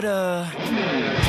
but uh,